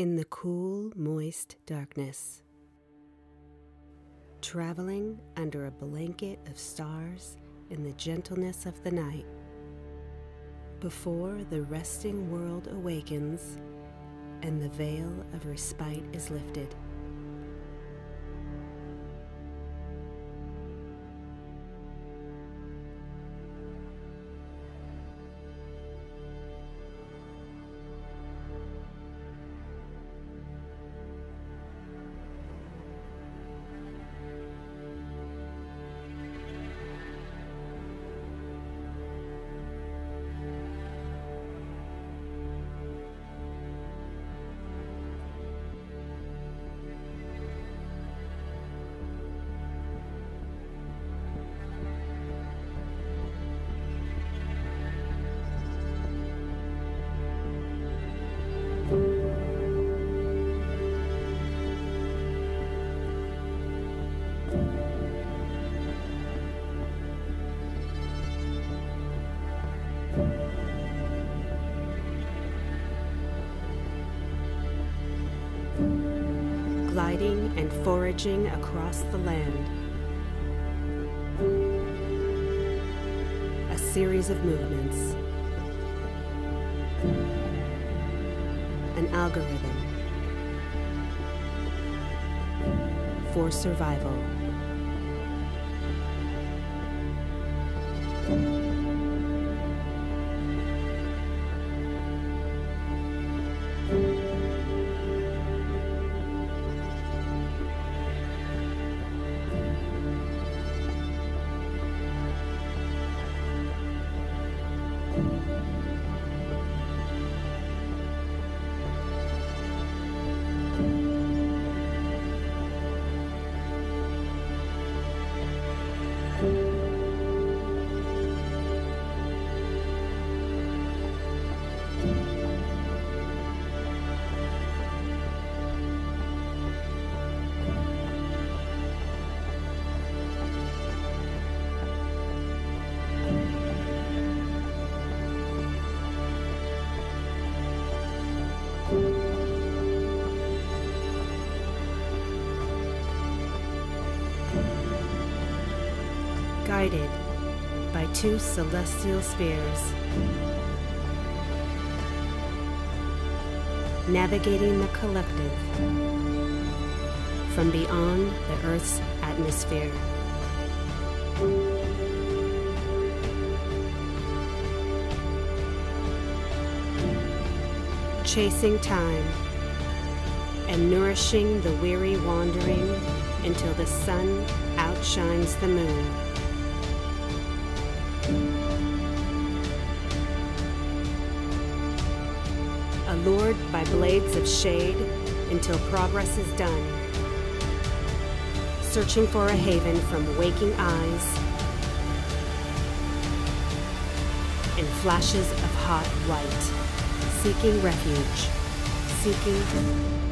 in the cool, moist darkness. Traveling under a blanket of stars in the gentleness of the night. Before the resting world awakens and the veil of respite is lifted. Gliding and foraging across the land. A series of movements. An algorithm for survival. Thank you. Guided by two celestial spheres, navigating the collective from beyond the Earth's atmosphere. Chasing time and nourishing the weary wandering until the sun outshines the moon. Allured by blades of shade until progress is done. Searching for a haven from waking eyes and flashes of hot light. Seeking refuge. Seeking